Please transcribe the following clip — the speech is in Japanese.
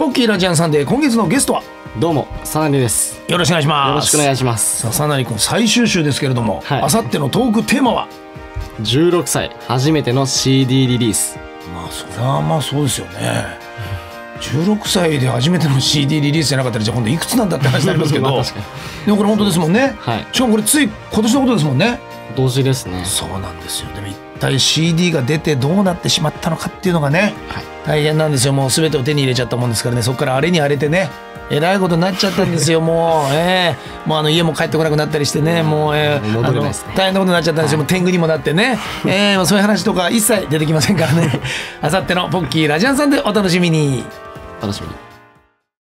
ポッキーラジアンさんで今月のゲストは？どうも、さなりです。よろしくお願いしますよろしくお願いします。さなりくん最終週ですけれどもはいあさってのトークテーマは？16歳、初めての CD リリース。まあそれはまあそうですよね16歳で初めての CD リリースじゃなかったらじゃあ今度いくつなんだって話になりますけど でもこれ本当ですもんねはい。しかもこれつい今年のことですもんね今年ですね。そうなんですよでも一体 CD が出てどうなってしまったのかっていうのがねはい。大変なんですよ。もう全てを手に入れちゃったもんですからね。そこから荒れに荒れてね。えらいことになっちゃったんですよ。もう。ええ。もうあの家も帰ってこなくなったりしてね。もうええ。戻れないですね。あの大変なことになっちゃったんですよ、もう天狗にもなってね。ええ。もうそういう話とか一切出てきませんからね。あさってのポッキーラジアンさんでお楽しみに。楽しみに。